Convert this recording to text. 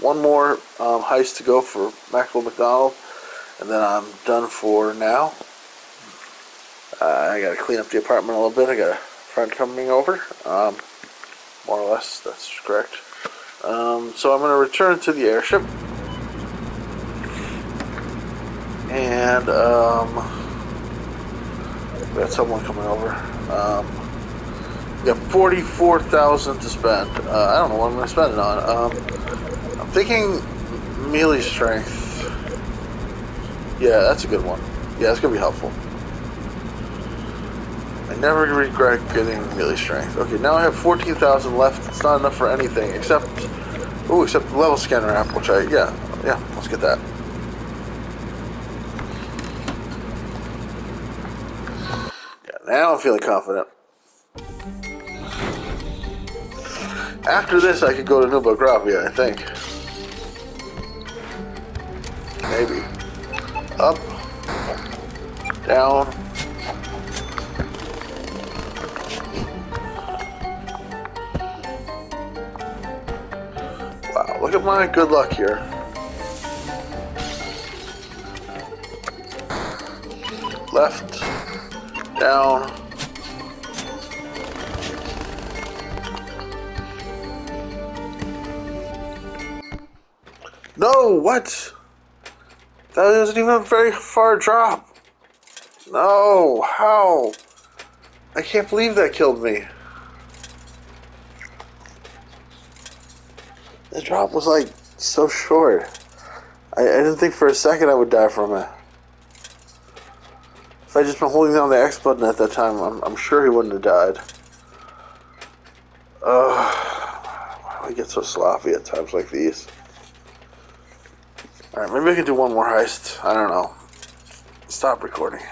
One more um, heist to go for Maxwell McDonald, and then I'm done for now. Uh, I gotta clean up the apartment a little bit. I got a friend coming over. Um, more or less, that's correct. Um, so I'm gonna return to the airship. And, um, we got someone coming over. Um, we got 44000 to spend. Uh, I don't know what I'm gonna spend it on. I'm thinking melee strength. Yeah, that's a good one. Yeah, it's gonna be helpful. I never regret getting melee strength. Okay, now I have 14,000 left. It's not enough for anything except, oh, except the level scanner app, which I, yeah, yeah, let's get that. Yeah, now I'm feeling confident. After this, I could go to Nuba Gravia, I think. Maybe. Up. Down. Wow, look at my good luck here. Left. Down. No, what? That isn't even a very far drop. No, how? I can't believe that killed me. The drop was like so short. I, I didn't think for a second I would die from it. If I just been holding down the X button at that time, I'm, I'm sure he wouldn't have died. Ugh. Why do I get so sloppy at times like these? Alright, maybe I can do one more heist. I don't know. Stop recording.